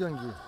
경기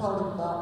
part of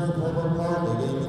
감사합니다.